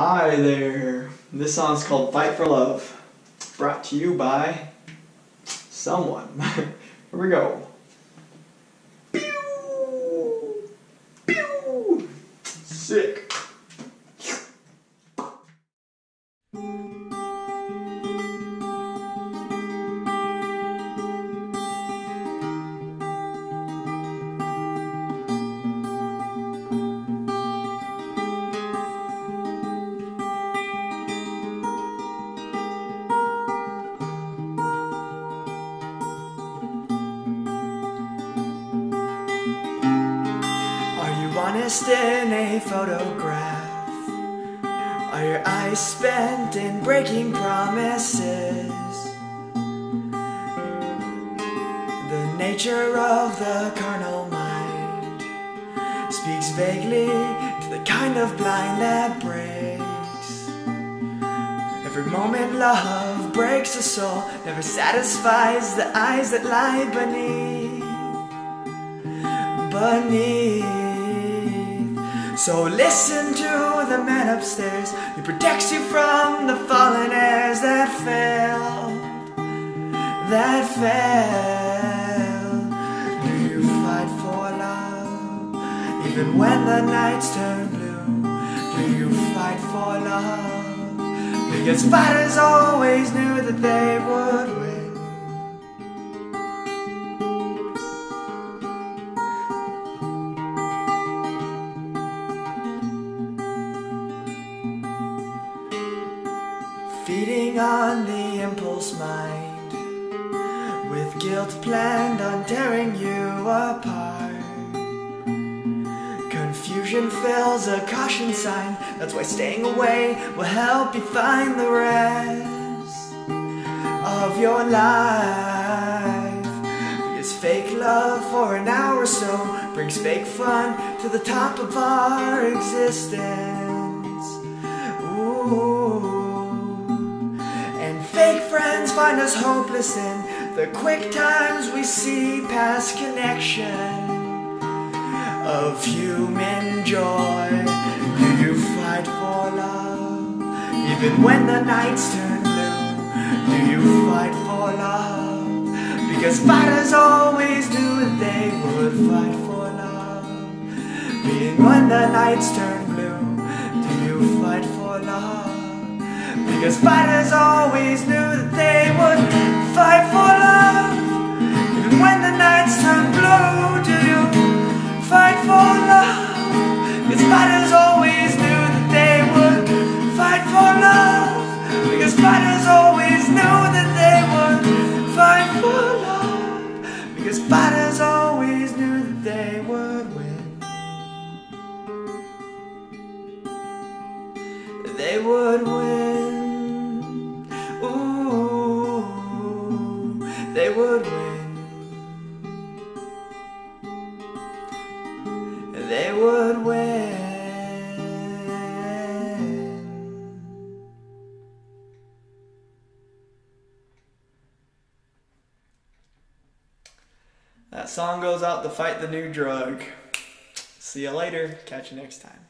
Hi there. This song's called Fight for Love. Brought to you by someone. Here we go. Honest in a photograph? Are your eyes spent in breaking promises? The nature of the carnal mind speaks vaguely to the kind of blind that breaks. Every moment love breaks a soul, never satisfies the eyes that lie beneath beneath. So listen to the man upstairs who protects you from the fallen airs that fell, that fell. Do you fight for love even when the nights turn blue? Do you fight for love? Because fighters always knew that they would win. Feeding on the impulse mind. With guilt planned on tearing you apart. Confusion fills a caution sign. That's why staying away will help you find the rest Of your life. Because fake love for an hour or so Brings fake fun to the top of our existence. Ooh find us hopeless in the quick times we see past connection of human joy. Do you fight for love even when the nights turn blue? Do you fight for love? Because fighters always do that they would fight for love. Even when the nights turn blue, do you fight for love? Because fighters always knew They would win. Ooh, they would win. They would win. That song goes out to fight the new drug. See you later. Catch you next time.